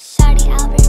Sorry, Albert.